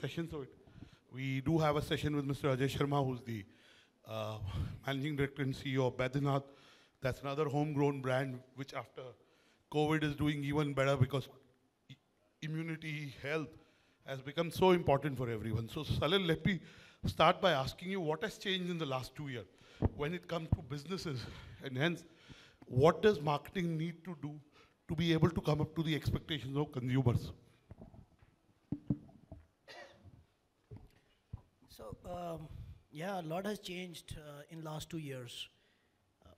great session. So it, we do have a session with Mr. Ajay Sharma, who's the uh, managing director and CEO of Baidyanath. That's another homegrown brand, which after COVID is doing even better because immunity, health has become so important for everyone. So Salil, let me start by asking you what has changed in the last two years when it comes to businesses, and hence, what does marketing need to do to be able to come up to the expectations of consumers? So, um, yeah, a lot has changed uh, in last two years. Uh,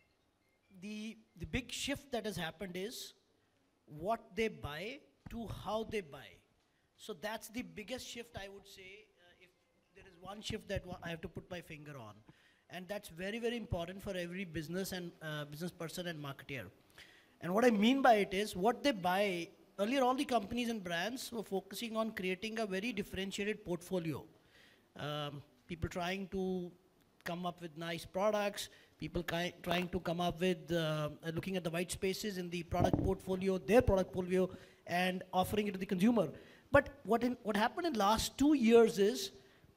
the, the big shift that has happened is what they buy to how they buy. So that's the biggest shift I would say. Uh, if there is one shift that I have to put my finger on, and that's very very important for every business and uh, business person and marketer. And what I mean by it is what they buy. Earlier, all the companies and brands were focusing on creating a very differentiated portfolio um, people trying to come up with nice products, people trying to come up with uh, uh, looking at the white spaces in the product portfolio, their product portfolio, and offering it to the consumer. But what in, what happened in last two years is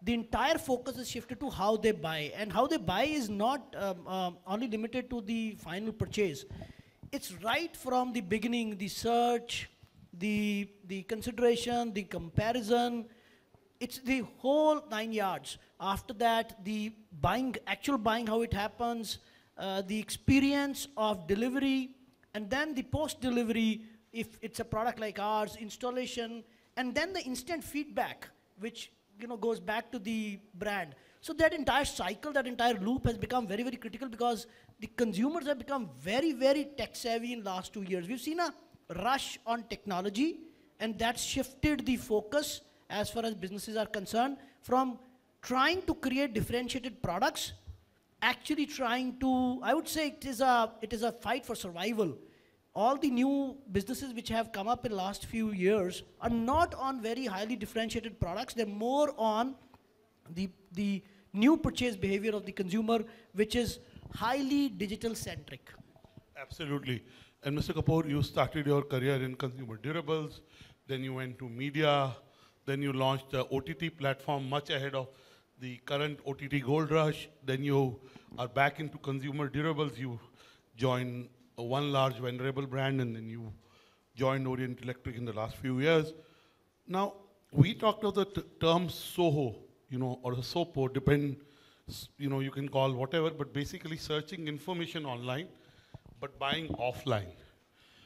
the entire focus is shifted to how they buy, and how they buy is not um, um, only limited to the final purchase. It's right from the beginning, the search, the the consideration, the comparison, it's the whole nine yards. After that, the buying, actual buying, how it happens, uh, the experience of delivery, and then the post-delivery, if it's a product like ours, installation, and then the instant feedback, which you know goes back to the brand. So that entire cycle, that entire loop has become very, very critical because the consumers have become very, very tech savvy in last two years. We've seen a rush on technology, and that's shifted the focus as far as businesses are concerned from trying to create differentiated products actually trying to i would say it is a it is a fight for survival all the new businesses which have come up in the last few years are not on very highly differentiated products they're more on the the new purchase behavior of the consumer which is highly digital centric Absolutely. And Mr. Kapoor, you started your career in consumer durables, then you went to media, then you launched the OTT platform much ahead of the current OTT gold rush. Then you are back into consumer durables. You joined one large venerable brand, and then you joined Orient Electric in the last few years. Now, we talked of the term SOHO, you know, or the SOPO, depend, you know, you can call whatever, but basically searching information online, but buying offline.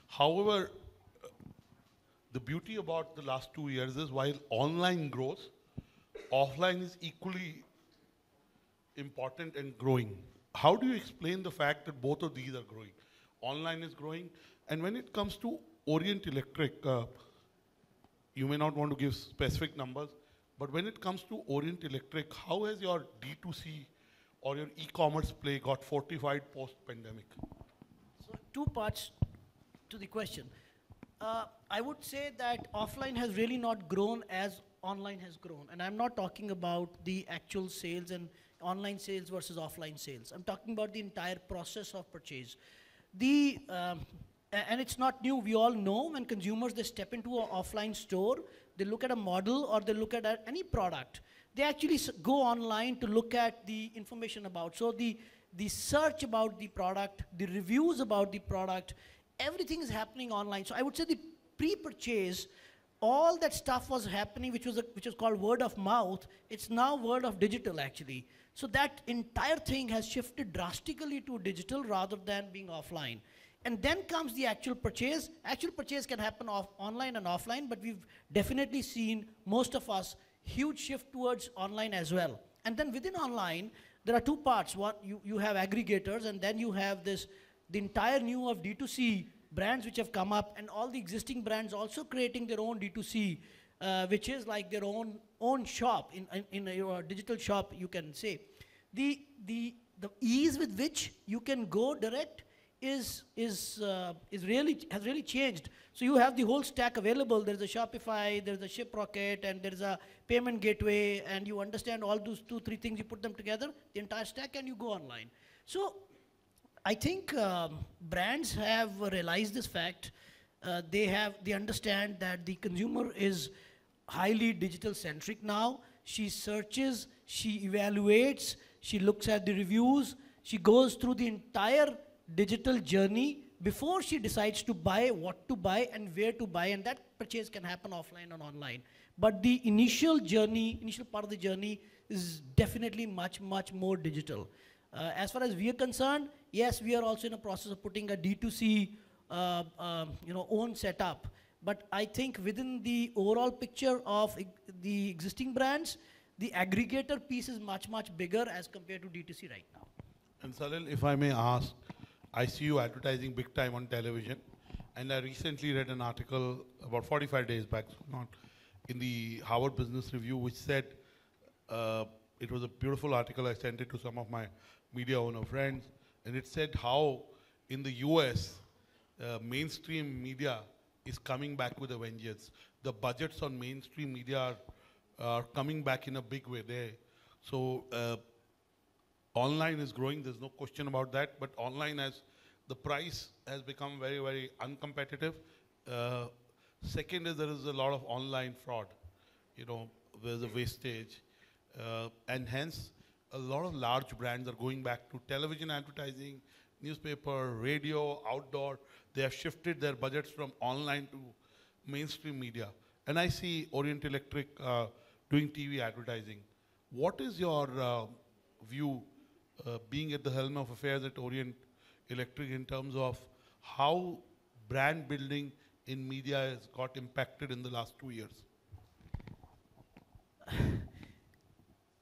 However, the beauty about the last two years is while online grows, offline is equally important and growing. How do you explain the fact that both of these are growing? Online is growing, and when it comes to Orient Electric, uh, you may not want to give specific numbers, but when it comes to Orient Electric, how has your D2C or your e-commerce play got fortified post-pandemic? So two parts to the question. Uh, I would say that offline has really not grown as online has grown. And I'm not talking about the actual sales and online sales versus offline sales. I'm talking about the entire process of purchase. The, um, and it's not new. We all know when consumers, they step into an offline store, they look at a model or they look at any product, they actually go online to look at the information about. So the, the search about the product, the reviews about the product, everything is happening online. So I would say the pre-purchase, all that stuff was happening, which was a, which was called word of mouth. It's now word of digital actually. So that entire thing has shifted drastically to digital rather than being offline. And then comes the actual purchase. Actual purchase can happen off, online and offline, but we've definitely seen most of us huge shift towards online as well. And then within online, there are two parts. One, you, you have aggregators, and then you have this, the entire new of D2C brands which have come up, and all the existing brands also creating their own D2C, uh, which is like their own own shop in, in, in your digital shop, you can say. The, the, the ease with which you can go direct is is uh, is really has really changed. So you have the whole stack available. There's a Shopify, there's a ShipRocket, and there's a payment gateway, and you understand all those two three things. You put them together, the entire stack, and you go online. So I think um, brands have realized this fact. Uh, they have they understand that the consumer is highly digital centric now. She searches, she evaluates, she looks at the reviews, she goes through the entire digital journey before she decides to buy, what to buy, and where to buy, and that purchase can happen offline and online. But the initial journey, initial part of the journey is definitely much, much more digital. Uh, as far as we are concerned, yes, we are also in a process of putting a D2C, uh, um, you know, own setup. But I think within the overall picture of the existing brands, the aggregator piece is much, much bigger as compared to D2C right now. And Salil, if I may ask, I see you advertising big time on television, and I recently read an article about 45 days back, so not in the Harvard Business Review, which said uh, it was a beautiful article. I sent it to some of my media owner friends, and it said how in the U.S. Uh, mainstream media is coming back with a vengeance. The budgets on mainstream media are, are coming back in a big way. There, so. Uh, online is growing there's no question about that but online has the price has become very very uncompetitive uh, second is there is a lot of online fraud you know there's a wastage uh, and hence a lot of large brands are going back to television advertising newspaper radio outdoor. They have shifted their budgets from online to mainstream media. And i see orient electric uh, doing tv advertising. What is your uh, view uh, being at the helm of affairs at Orient Electric in terms of how brand building in media has got impacted in the last two years?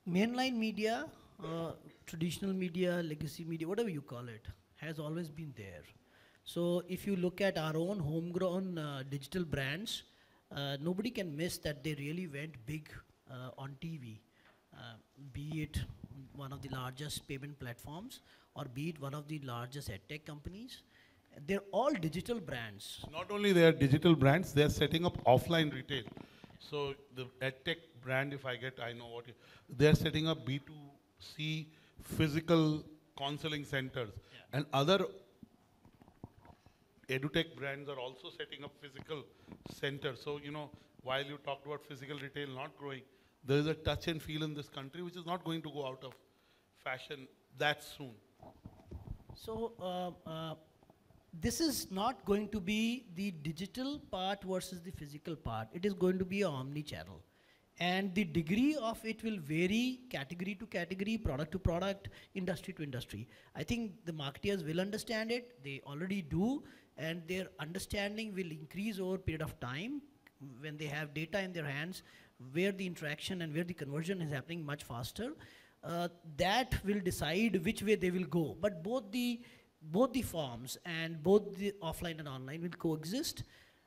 Mainline media, uh, traditional media, legacy media, whatever you call it, has always been there. So if you look at our own homegrown uh, digital brands, uh, nobody can miss that they really went big uh, on TV. Uh, be it one of the largest payment platforms or be it one of the largest edtech companies, they're all digital brands. Not only they are digital brands, they are setting up offline retail. So the EdTech brand, if I get, I know what you, they are setting up B2C physical counseling centers. And other edutech brands are also setting up physical centers. So, you know, while you talked about physical retail not growing, there is a touch and feel in this country which is not going to go out of fashion that soon. So uh, uh, this is not going to be the digital part versus the physical part. It is going to be a omni-channel. And the degree of it will vary category to category, product to product, industry to industry. I think the marketeers will understand it. They already do. And their understanding will increase over a period of time when they have data in their hands where the interaction and where the conversion is happening much faster. Uh, that will decide which way they will go. But both the both the forms and both the offline and online will coexist.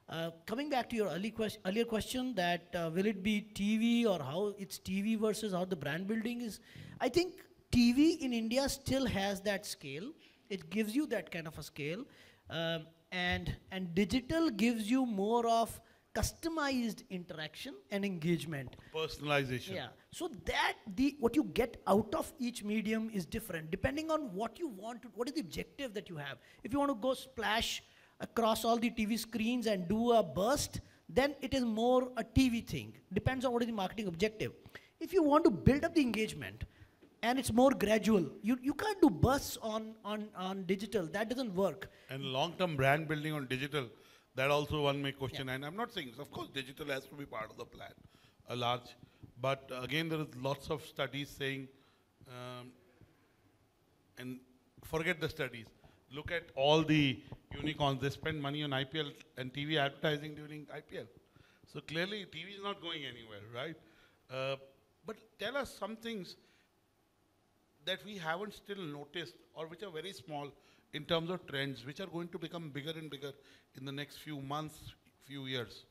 Uh, coming back to your early quest- earlier question that uh, will it be TV or how it's TV versus how the brand building is, I think TV in India still has that scale. It gives you that kind of a scale, um, and and digital gives you more of customized interaction and engagement. Personalization. Yeah. So that the what you get out of each medium is different depending on what you want to what is the objective that you have. If you want to go splash across all the TV screens and do a burst, then it is more a TV thing. Depends on what is the marketing objective. If you want to build up the engagement and it's more gradual, you, you can't do bursts on, on, on digital. That doesn't work. And long-term brand building on digital, that also one may question. And I'm not saying, of course, digital has to be part of the plan, a large. But again, there is lots of studies saying, um, and forget the studies. Look at all the unicorns. They spend money on IPL and TV advertising during IPL. So clearly, TV is not going anywhere, right? Uh, but tell us some things that we haven't still noticed or which are very small in terms of trends, which are going to become bigger and bigger in the next few months, few years?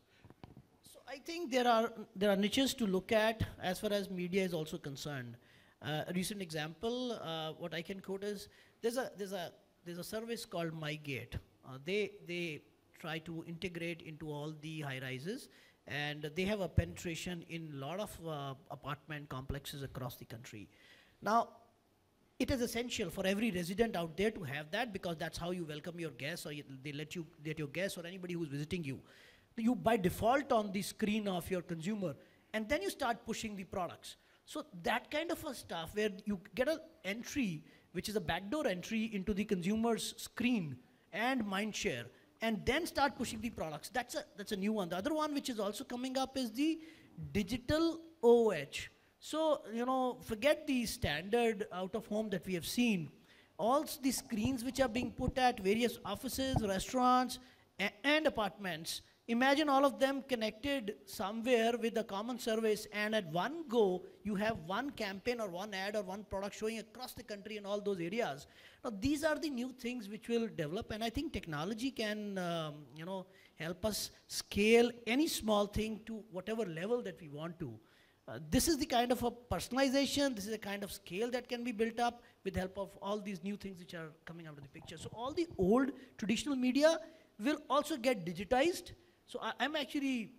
So I think there are there are niches to look at as far as media is also concerned. Uh, a recent example, uh, what I can quote is there's a there's a there's a service called MyGate. Uh, they they try to integrate into all the high rises, and they have a penetration in a lot of uh, apartment complexes across the country. Now, it is essential for every resident out there to have that because that's how you welcome your guests or you, they let you get your guests or anybody who's visiting you you by default on the screen of your consumer, and then you start pushing the products. So that kind of a stuff where you get an entry, which is a backdoor entry into the consumer's screen and mind share, and then start pushing the products. That's a that's a new one. The other one which is also coming up is the digital OH. So you know, forget the standard out of home that we have seen. All the screens which are being put at various offices, restaurants, and apartments imagine all of them connected somewhere with a common service and at one go you have one campaign or one ad or one product showing across the country in all those areas. Now these are the new things which will develop and i think technology can um, you know help us scale any small thing to whatever level that we want to. Uh, this is the kind of a personalization this is a kind of scale that can be built up with help of all these new things which are coming out of the picture. So all the old traditional media will also get digitized so I, I'm actually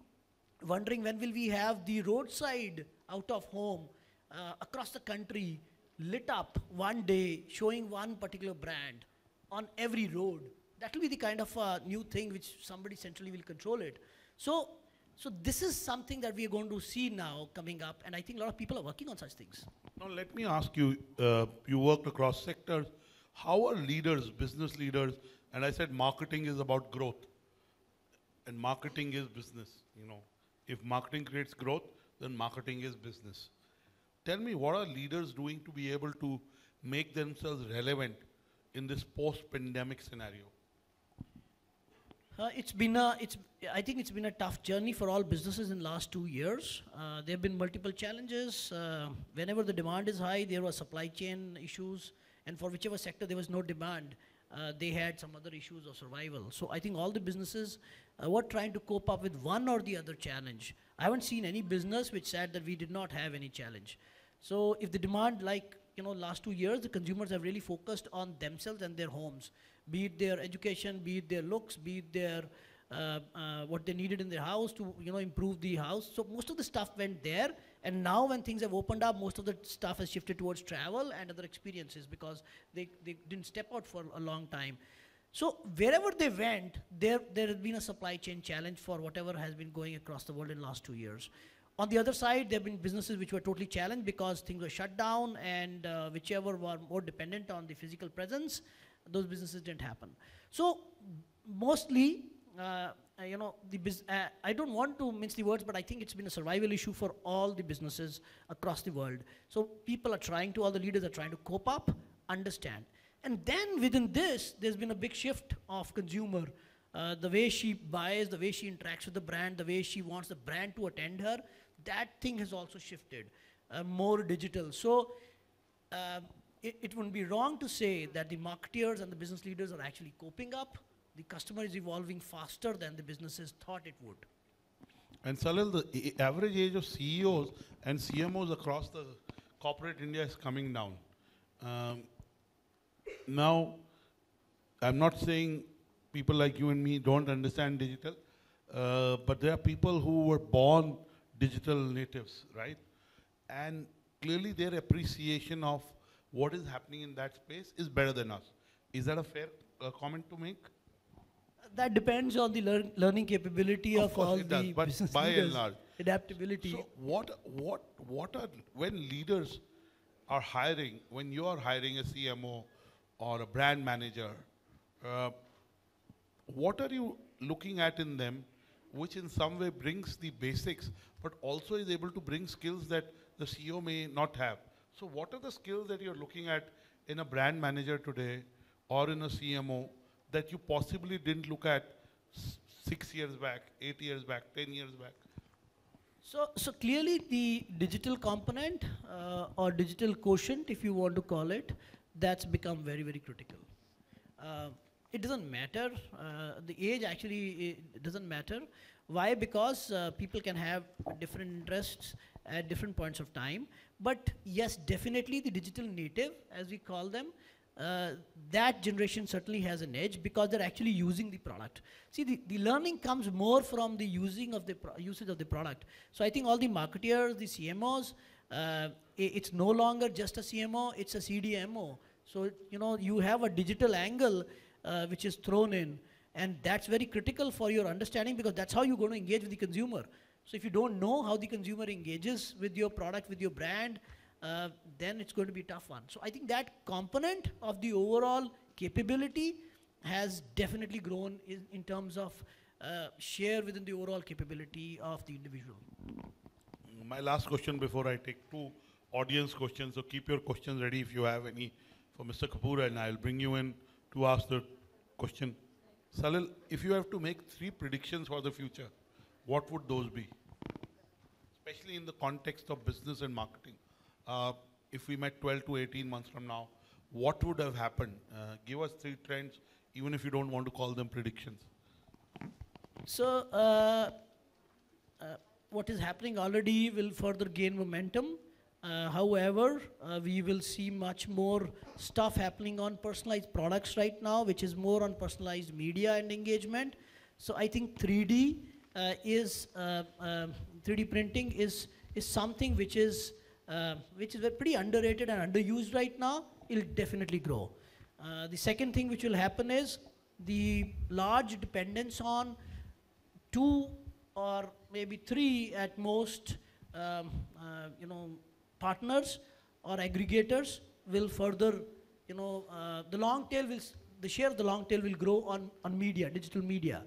wondering when will we have the roadside out of home uh, across the country lit up one day showing one particular brand on every road. That will be the kind of uh, new thing which somebody centrally will control it. So, so this is something that we are going to see now coming up, and I think a lot of people are working on such things. Now, let me ask you, uh, you worked across sectors. How are leaders, business leaders, and I said marketing is about growth, and marketing is business, you know. If marketing creates growth, then marketing is business. Tell me, what are leaders doing to be able to make themselves relevant in this post-pandemic scenario? Uh, it's been a, it's, I think it's been a tough journey for all businesses in last two years. Uh, there have been multiple challenges. Uh, whenever the demand is high, there were supply chain issues, and for whichever sector there was no demand, uh, they had some other issues of survival. So I think all the businesses uh, were trying to cope up with one or the other challenge. I haven't seen any business which said that we did not have any challenge. So if the demand, like you know, last two years, the consumers have really focused on themselves and their homes, be it their education, be it their looks, be it their uh, uh, what they needed in their house to you know improve the house. So most of the stuff went there, and now when things have opened up, most of the stuff has shifted towards travel and other experiences because they, they didn't step out for a long time. So wherever they went, there there has been a supply chain challenge for whatever has been going across the world in the last two years. On the other side, there have been businesses which were totally challenged because things were shut down, and uh, whichever were more dependent on the physical presence, those businesses didn't happen. So mostly, uh, uh, you know, the uh, I don't want to mince the words, but I think it's been a survival issue for all the businesses across the world. So people are trying to, all the leaders are trying to cope up, understand. And then within this, there's been a big shift of consumer. Uh, the way she buys, the way she interacts with the brand, the way she wants the brand to attend her, that thing has also shifted, uh, more digital. So um, it, it wouldn't be wrong to say that the marketeers and the business leaders are actually coping up. The customer is evolving faster than the businesses thought it would. And Salil, the average age of CEOs and CMOs across the corporate India is coming down. Um, now, I'm not saying people like you and me don't understand digital, uh, but there are people who were born digital natives, right? And clearly their appreciation of what is happening in that space is better than us. Is that a fair uh, comment to make? That depends on the learn, learning capability Of of, all it does, the but business by and large. Adaptability. So what, what, what are, when leaders are hiring, when you are hiring a CMO or a brand manager, uh, what are you looking at in them which in some way brings the basics but also is able to bring skills that the CEO may not have? So what are the skills that you're looking at in a brand manager today or in a CMO that you possibly didn't look at six years back, eight years back, 10 years back? So, so clearly the digital component uh, or digital quotient, if you want to call it, that's become very, very critical. Uh, it doesn't matter. Uh, the age actually doesn't matter. Why? Because uh, people can have different interests at different points of time. But yes, definitely the digital native, as we call them, uh, that generation certainly has an edge because they're actually using the product. See, the, the learning comes more from the using of the usage of the product. So I think all the marketeers, the CMOs, uh, it's no longer just a CMO, it's a CDMO. So you know you have a digital angle uh, which is thrown in, And that's very critical for your understanding because that's how you're going to engage with the consumer. So if you don't know how the consumer engages with your product, with your brand, uh, then it's going to be a tough one. So I think that component of the overall capability has definitely grown in, in terms of uh, share within the overall capability of the individual. My last question before I take two audience questions. So keep your questions ready if you have any for Mr. Kapoor, and I'll bring you in to ask the question. Salil, if you have to make three predictions for the future, what would those be? Especially in the context of business and marketing. Uh, if we met 12 to 18 months from now, what would have happened? Uh, give us three trends, even if you don't want to call them predictions. So, uh, uh, what is happening already will further gain momentum. Uh, however, uh, we will see much more stuff happening on personalized products right now, which is more on personalized media and engagement. So, I think 3D uh, is uh, um 3D printing is is something which is uh, which is pretty underrated and underused right now. It'll definitely grow. Uh, the second thing which will happen is the large dependence on two or maybe three at most, um, uh, you know, partners or aggregators will further, you know, uh, the long tail will, the share of the long tail will grow on, on media, digital media.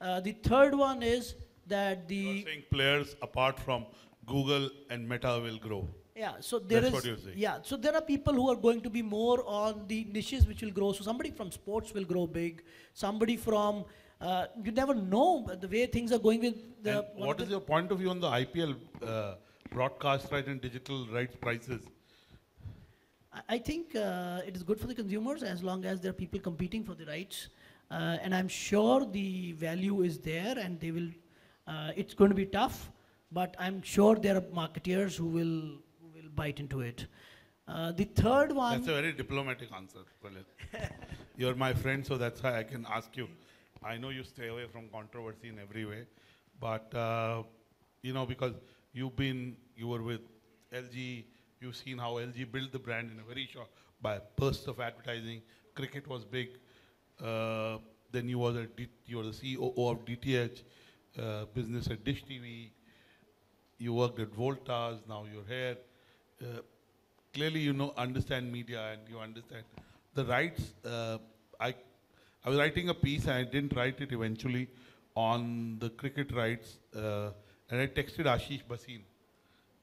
Uh, the third one is that the, players apart from Google and Meta will grow. Yeah, so there That's is, yeah, so there are people who are going to be more on the niches which will grow. So somebody from sports will grow big. Somebody from, uh, you never know the way things are going with the. And one of what is your point of view on the IPL uh, broadcast right and digital rights prices? I- I think uh, it is good for the consumers as long as there are people competing for the rights. Uh, and I'm sure the value is there and they will, uh, it's going to be tough, but I'm sure there are marketeers who will bite into it. Uh, the third one, That's a very diplomatic answer, You're my friend, so that's why I can ask you. I know you stay away from controversy in every way, but uh, you know because you've been, you were with LG. You've seen how LG built the brand in a very short by burst of advertising. Cricket was big. Uh, then you were the D, you were the CEO of DTH uh, business at Dish TV. You worked at Voltas. Now you're here. Uh, clearly you know understand media and you understand the rights uh, i i was writing a piece and i didn't write it eventually on the cricket rights uh, and i texted ashish Bhasin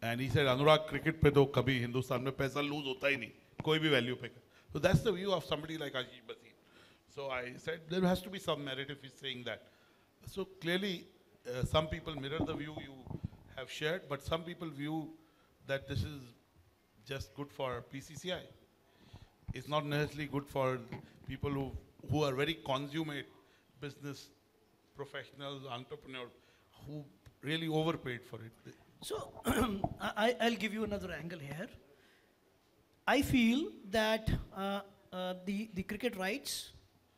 and he said anurag cricket pe to kabhi hindustan mein paisa lose hota hi nahi koi bhi value pe so that's the view of somebody like ashish Bhasin. So i said there has to be some merit if he's saying that. So clearly uh, some people mirror the view you have shared but some people view that this is just good for BCCI. It's not necessarily good for people who, who are very consummate business professionals, entrepreneurs, who really overpaid for it. So I, I'll give you another angle here. I feel that uh, uh, the, the cricket rights,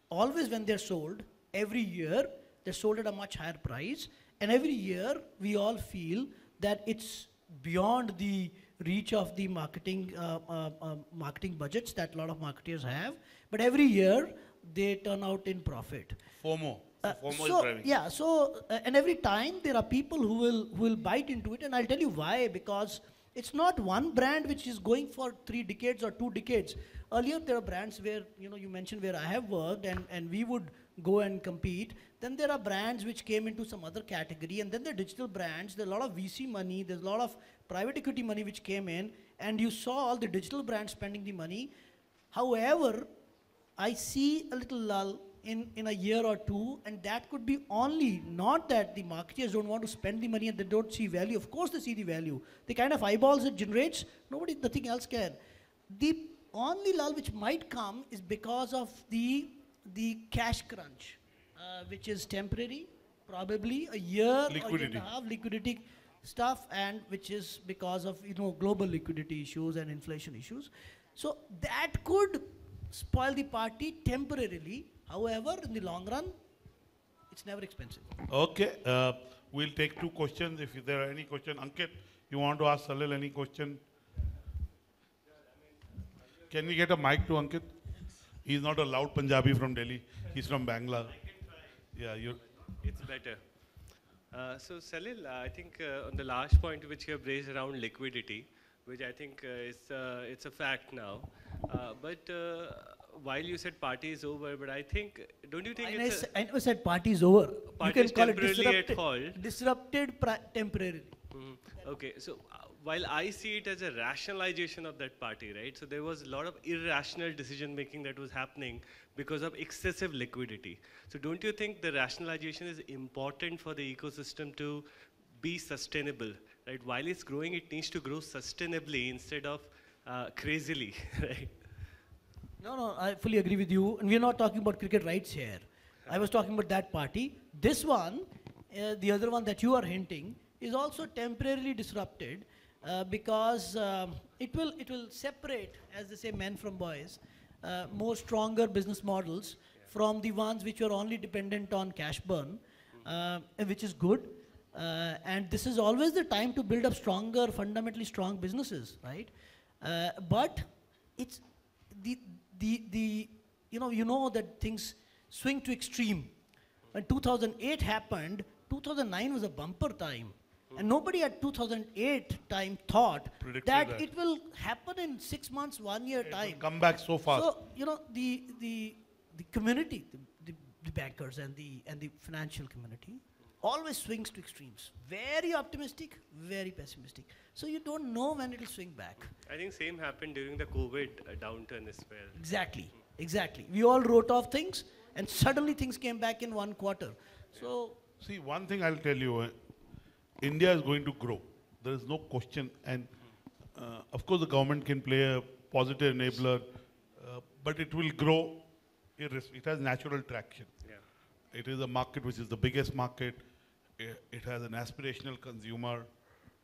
always when they're sold, every year they're sold at a much higher price. And every year we all feel that it's beyond the reach of the marketing, uh, uh, uh, marketing budgets that a lot of marketers have. But every year they turn out in profit. FOMO. Uh, FOMO so, driving. Yeah, so, uh, and every time there are people who will, who will bite into it, and I'll tell you why, because it's not one brand which is going for three decades or two decades. Earlier, there are brands where, you know, you mentioned where I have worked, and, and we would go and compete. Then there are brands which came into some other category, and then the digital brands. There's a lot of VC money, there's a lot of private equity money which came in, and you saw all the digital brands spending the money. However, I see a little lull in, in a year or two, and that could be only not that the marketers don't want to spend the money and they don't see value. Of course, they see the value. The kind of eyeballs it generates, nobody, nothing else can. The only lull which might come is because of the the cash crunch, uh, which is temporary, probably a year or year and a half liquidity stuff, and which is because of you know global liquidity issues and inflation issues. So that could spoil the party temporarily. However, in the long run, it's never expensive. Okay, uh, we'll take two questions. If there are any question, Ankit, you want to ask Salil any question? Can we get a mic to Ankit? He's not a loud Punjabi from Delhi. He's from Bangalore. Yeah, you. It's better. Uh, so, Salil, I think uh, on the last point which you have raised around liquidity, which I think uh, is uh, it's a fact now. Uh, but uh, while you said party is over, but I think don't you think And I, it's I never said party is over. Party you is can call it disrupted, disrupted temporarily. Mhm. Okay, so uh, while I see it as a rationalization of that party, right? So there was a lot of irrational decision making that was happening because of excessive liquidity. So don't you think the rationalization is important for the ecosystem to be sustainable, right? While it's growing, it needs to grow sustainably instead of uh, crazily, right? No, no, I fully agree with you. And we're not talking about cricket rights here. I was talking about that party. This one, uh, the other one that you are hinting, is also temporarily disrupted uh, because um, it will it will separate, as they say, men from boys, uh, more stronger business models from the ones which are only dependent on cash burn, uh, which is good. Uh, and this is always the time to build up stronger, fundamentally strong businesses, right? Uh, but it's the, the, the, you know, you know that things swing to extreme. When 2008 happened, 2009 was a bumper time. And nobody at 2008 time thought that, that. it will happen in six months, one year It will time. come back so fast. So, you know, the, the, the community, the, the, the bankers and the, and the financial community always swings to extremes. Very optimistic, very pessimistic. So you don't know when it will swing back. I think same happened during the COVID uh, downturn as well. Exactly, exactly. We all wrote off things, and suddenly things came back in one quarter. So, See, one thing I'll tell you, uh, India is going to grow. There is no question. And uh, of course, the government can play a positive enabler, uh, but it will grow. It has natural traction. Yeah. It is a market which is the biggest market. It has an aspirational consumer.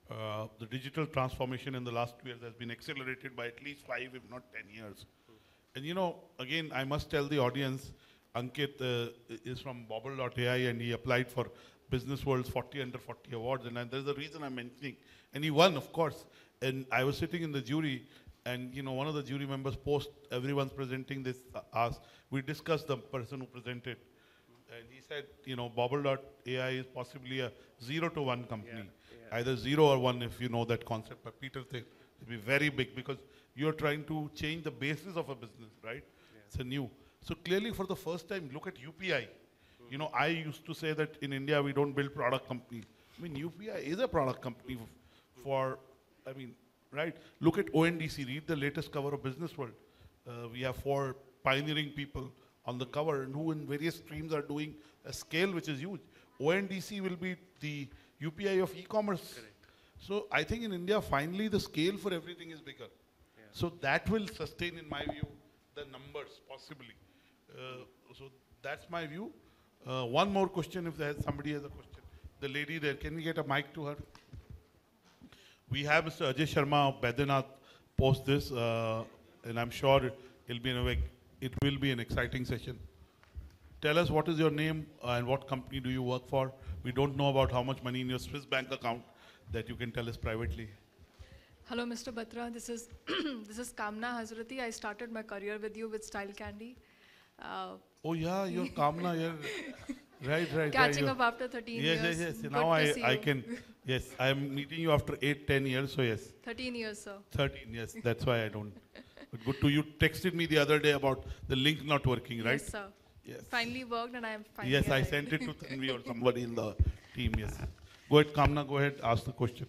Uh, the digital transformation in the last two years has been accelerated by at least five, if not 10 years. And you know, again, I must tell the audience, Ankit uh, is from Bobble.ai and he applied for Business World's 40 under 40 awards. And there's a reason I'm mentioning. And he won, of course. And I was sitting in the jury and you know, one of the jury members post, everyone's presenting this, uh, asked, we discussed the person who presented. And he said, you know, Bobble.ai is possibly a zero to one company. yeah. Either zero or one if you know that concept. But Peter thinks it'll be very big because you're trying to change the basis of a business, right? It's a new. So clearly for the first time, look at UPI. You know, I used to say that in India we don't build product companies. I mean, UPI is a product company for, I mean, right? Look at ONDC, read the latest cover of Business World. Uh, we have four pioneering people on the cover and who in various streams are doing a scale which is huge. ONDC will be the UPI of e-commerce. So I think in India, finally the scale for everything is bigger. So that will sustain, in my view, the numbers possibly. Uh, so that's my view. Uh, one more question, if there's somebody has a question. The lady there, can we get a mic to her? We have Mr. Ajay Sharma of Baidyanath post this, uh, and I'm sure it'll be in a way, it will be an exciting session. Tell us what is your name and what company do you work for? We don't know about how much money in your Swiss bank account that you can tell us privately. Hello, Mr. Batra. This is this is Kamna Hazrati. I started my career with you with Style Candy. Uh, Oh yeah, you're Kamna, you're right, right, right. catching you're- up after 13 Yes, years. yes, yes. Good Now I, I can, yes, I am meeting you after eight, ten years, so yes. 13 years, sir. 13, yes, that's why I don't. But good to you. Texted me the other day about the link not working, right? Yes, sir. Yes. Finally worked, and I am finally. Yes, I sent it to Tanvi or somebody in the team, yes. Go ahead, Kamna, go ahead, ask the question.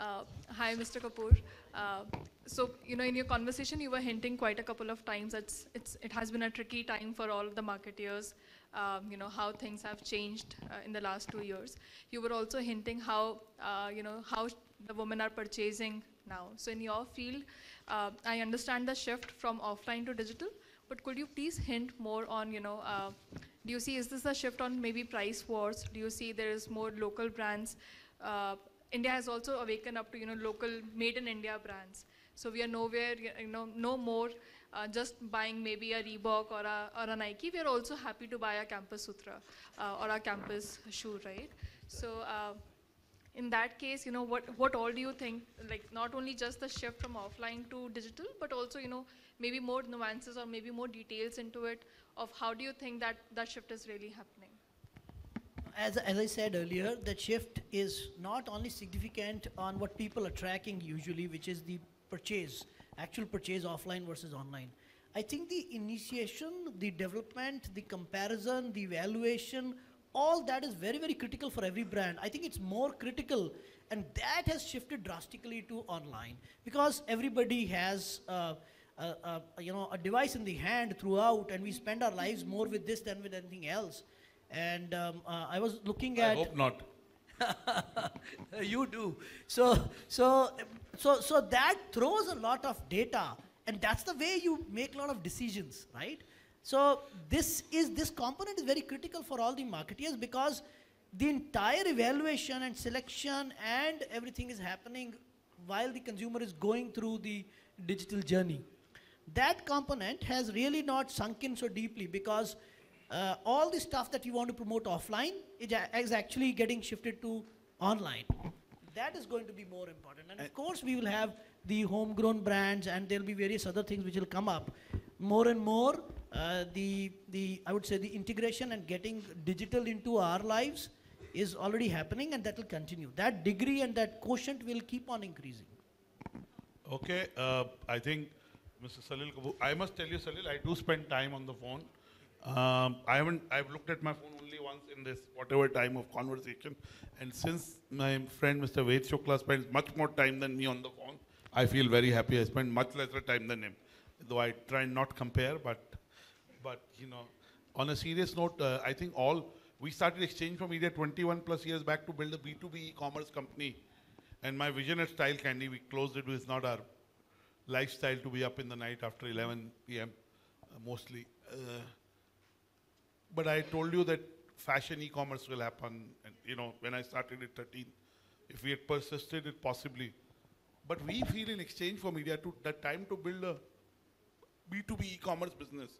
Uh, hi, Mr. Kapoor. Uh, so, you know, in your conversation, you were hinting quite a couple of times that it's, it's, it has been a tricky time for all the marketeers, um, you know, how things have changed uh, in the last two years. You were also hinting how, uh, you know, how the women are purchasing now. So, in your field, uh, I understand the shift from offline to digital, but could you please hint more on, you know, uh, do you see, is this a shift on maybe price wars? Do you see there is more local brands? Uh, India has also awakened up to you know local made in India brands. So we are nowhere you know no more uh, just buying maybe a Reebok or a or a Nike. We are also happy to buy a Campus Sutra uh, or a Campus shoe, right? So. Uh, in that case, you know, what, what all do you think, like not only just the shift from offline to digital, but also, you know, maybe more nuances or maybe more details into it of how do you think that that shift is really happening? As, as I said earlier, that shift is not only significant on what people are tracking usually, which is the purchase, actual purchase offline versus online. I think the initiation, the development, the comparison, the evaluation, all that is very, very critical for every brand. I think it's more critical, and that has shifted drastically to online because everybody has. Uh, a, a, you know, a device in the hand throughout, and we spend our lives more with this than with anything else. And um, uh, I was looking at. I hope not. you do. So, so, so, so that throws a lot of data, and that's the way you make a lot of decisions, right? So this is this component is very critical for all the marketeers because the entire evaluation and selection and everything is happening while the consumer is going through the digital journey. That component has really not sunk in so deeply because uh, all the stuff that you want to promote offline is, a- is actually getting shifted to online. That is going to be more important. And of course, we will have the homegrown brands, and there'll be various other things which will come up. More and more, uh, the the I would say the integration and getting digital into our lives is already happening, and that will continue. That degree and that quotient will keep on increasing. Okay, uh, I think Mr. Salil Kapoor, I must tell you, Salil, I do spend time on the phone. Um, I haven't, I've looked at my phone only once in this whatever time of conversation. And since my friend Mr. Ved Shukla spends much more time than me on the phone, I feel very happy. I spend much lesser time than him. Though I try not compare, but, but you know, on a serious note, uh, I think all, we started exchange4media 21 plus years back to build a B2B e-commerce company. And my vision at Style Candy, we closed it with not our lifestyle to be up in the night after 11 p.m. Uh, mostly. Uh, but I told you that fashion e-commerce will happen. And you know, when I started at 13, if we had persisted, it possibly. But we feel in exchange4media to the time to build a B2B e-commerce business.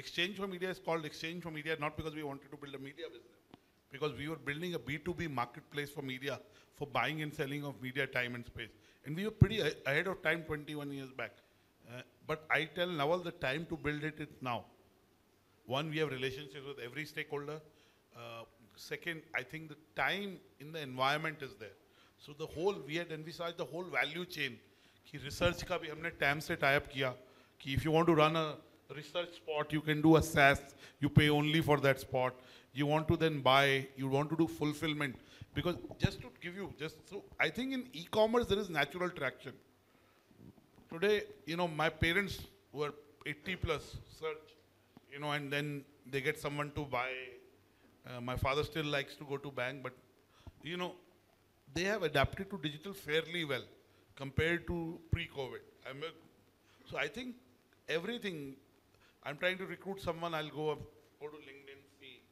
exchange4media is called exchange4media not because we wanted to build a media business, because we were building a B2B marketplace for media, for buying and selling of media time and space. And we were pretty ahead of time 21 years back. Uh, but I tell Nawal the time to build it is now. One, we have relationships with every stakeholder. Uh, second, I think the time in the environment is there. So the whole, we had envisaged the whole value chain. कि research का भी हमने TAM से tie up किया कि if you want to run a research spot, you can do a SaaS, you pay only for that spot. You want to then buy, you want to do fulfillment. Because just to give you, just so I think in e-commerce there is natural traction. Today, you know, my parents were 80 plus search, you know, and then they get someone to buy. Uh, my father still likes to go to bank, but you know, they have adapted to digital fairly well compared to pre-COVID. A, so I think everything. I'm trying to recruit someone. I'll go up, go to LinkedIn, see.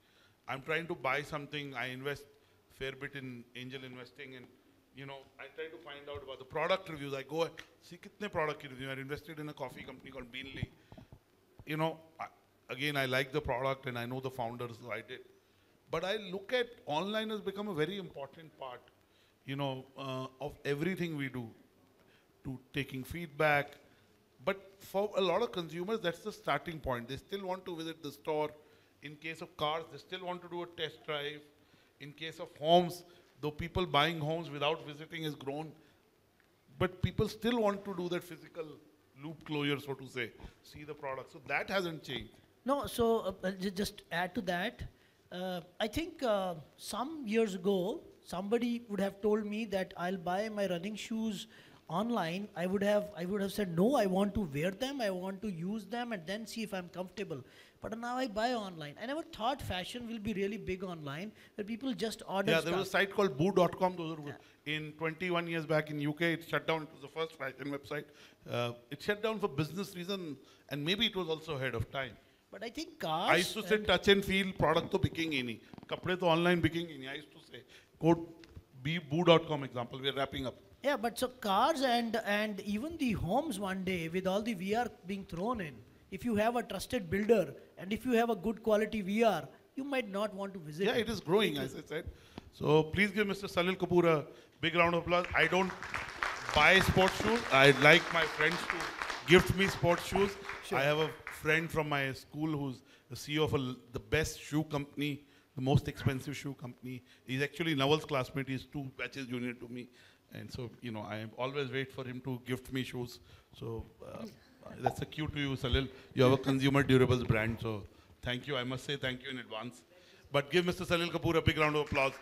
I'm trying to buy something. I invest fair bit in angel investing, and you know, I try to find out about the product reviews. I go and see kitne product review. I invested in a coffee company called Beanly. You know, I, again, I like the product and I know the founders, so I did. But I look at online has become a very important part, you know, uh, of everything we do, to taking feedback. But for a lot of consumers, that's the starting point. They still want to visit the store. In case of cars, they still want to do a test drive. In case of homes, though people buying homes without visiting has grown, but people still want to do that physical loop closure, so to say, see the product. So that hasn't changed. No, so uh, uh, just add to that. Uh, I think uh, some years ago, somebody would have told me that I'll buy my running shoes online. I would have, I would have said no. I want to wear them. I want to use them, and then see if I'm comfortable. But now I buy online. I never thought fashion will be really big online, where people just order Yeah, stuff. there was a site called boo.com. Those were in 21 years back in UK. It shut down. It was the first fashion website. Uh, it shut down for business reason, and maybe it was also ahead of time. But I think cars. I used to say touch and feel product to picking any. Kapde to online picking any. I used to say quote B boo.com example. We're wrapping up. Yeah, but so cars and and even the homes one day with all the VR being thrown in. If you have a trusted builder and if you have a good quality VR, you might not want to visit. Yeah, it is growing, as I said. So please give Mr. Salil Kapoor a big round of applause. I don't buy sports shoes. I like my friends to gift me sports shoes. Sure. I have a friend from my school who's the CEO of a the best shoe company the most expensive shoe company. He's actually Nawal's classmate. He's two batches junior to me. And so, you know, I always wait for him to gift me shoes. So uh, that's a cue to you, Salil. You have a consumer durables brand. So thank you. I must say thank you in advance. But give Mr. Salil Kapoor a big round of applause.